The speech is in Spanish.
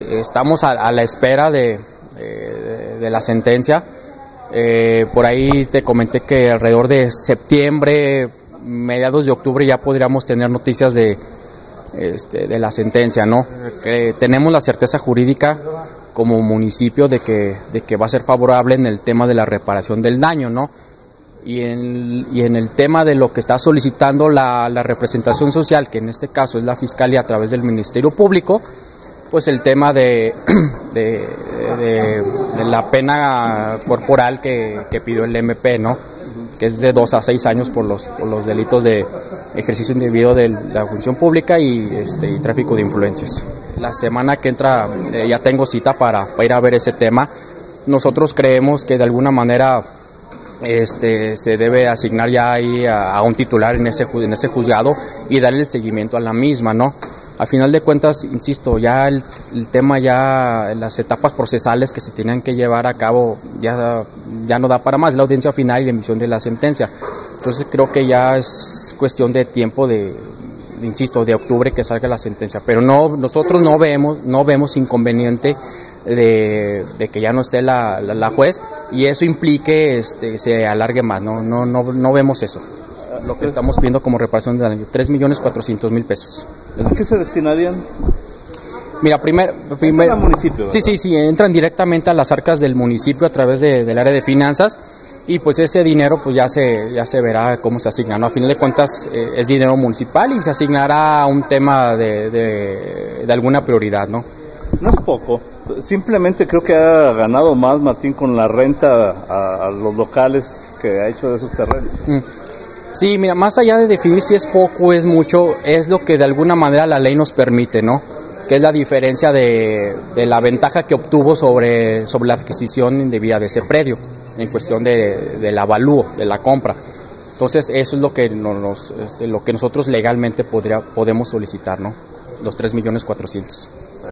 Estamos a, la espera de, la sentencia. Eh, por ahí te comenté que alrededor de septiembre, mediados de octubre ya podríamos tener noticias de, este, la sentencia, ¿no? tenemos la certeza jurídica como municipio de que, que va a ser favorable en el tema de la reparación del daño, ¿no? Y en, el tema de lo que está solicitando la representación social, que en este caso es la Fiscalía a través del Ministerio Público, pues el tema de, de, la pena corporal que, pidió el MP, ¿no? que es de dos a seis años por los, por los delitos de ejercicio indebido de la función pública y, este, y tráfico de influencias. La semana que entra eh, ya tengo cita para, ir a ver ese tema. Nosotros creemos que de alguna manera este, se debe asignar ya ahí a, un titular en ese, en ese juzgado y darle el seguimiento a la misma, ¿no? A final de cuentas, insisto, ya el, tema, ya las etapas procesales que se tienen que llevar a cabo ya, ya no da para más, la audiencia final y la emisión de la sentencia. Entonces creo que ya es cuestión de tiempo de, insisto, de octubre que salga la sentencia. Pero no, nosotros no vemos, no vemos inconveniente de, que ya no esté la, la, juez y eso implique este, se alargue más, no, no, no vemos eso lo que estamos pidiendo como reparación de daño, 3 millones 400 mil pesos. ¿A qué se destinarían? Mira, primero... Primer, municipio, sí, sí, sí, entran directamente a las arcas del municipio a través del área de finanzas y pues ese dinero pues ya se, ya se verá cómo se asigna, ¿no? A fin de cuentas eh, es dinero municipal y se asignará a un tema de, de, alguna prioridad, ¿no? No es poco, simplemente creo que ha ganado más Martín con la renta a, los locales que ha hecho de esos terrenos. Mm. Sí, mira, más allá de definir si es poco o es mucho, es lo que de alguna manera la ley nos permite, ¿no? Que es la diferencia de, la ventaja que obtuvo sobre, sobre la adquisición indebida de ese predio, en cuestión de, del avalúo, de la compra. Entonces, eso es lo que, nos, este, lo que nosotros legalmente podría, podemos solicitar, ¿no? Los 3.400.000.